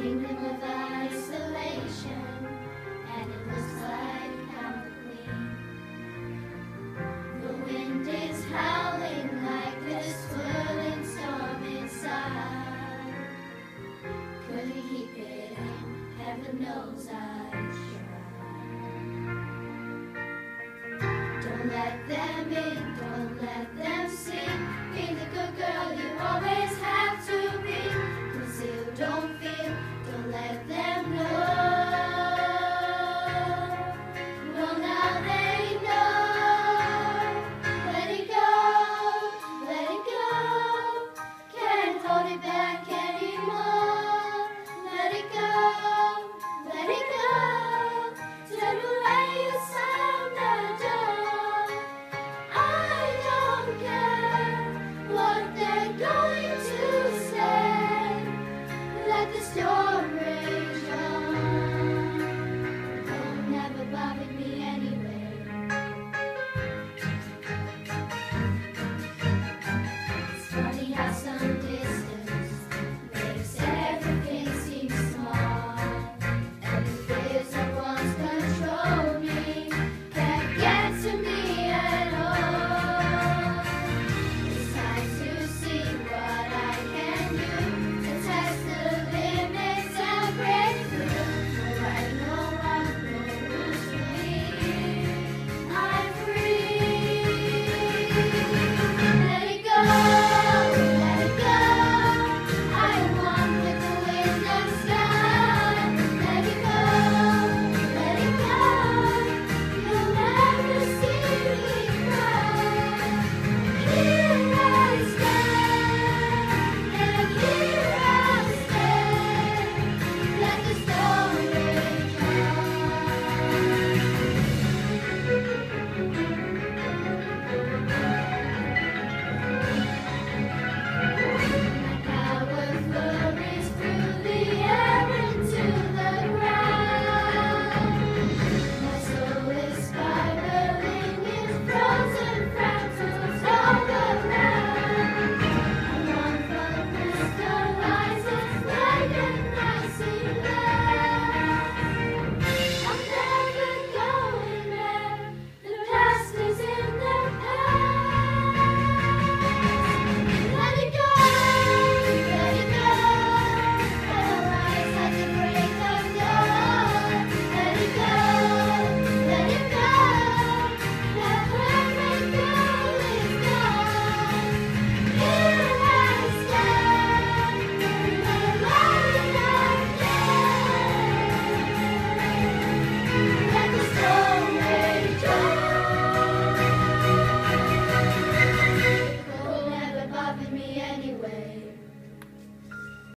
kingdom of isolation, and it looks like I'm the queen. The wind is howling like this swirling storm inside. Couldn't keep it in, heaven knows I tried. Don't let them in, don't let them the story.